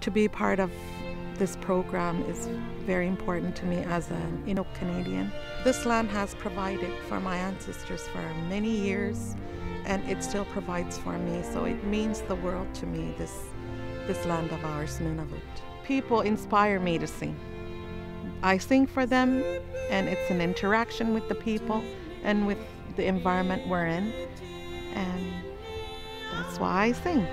To be part of this program is very important to me as an Inuk Canadian. This land has provided for my ancestors for many years and it still provides for me, so it means the world to me, this, this land of ours, Nunavut. People inspire me to sing. I sing for them, and it's an interaction with the people and with the environment we're in, and that's why I sing.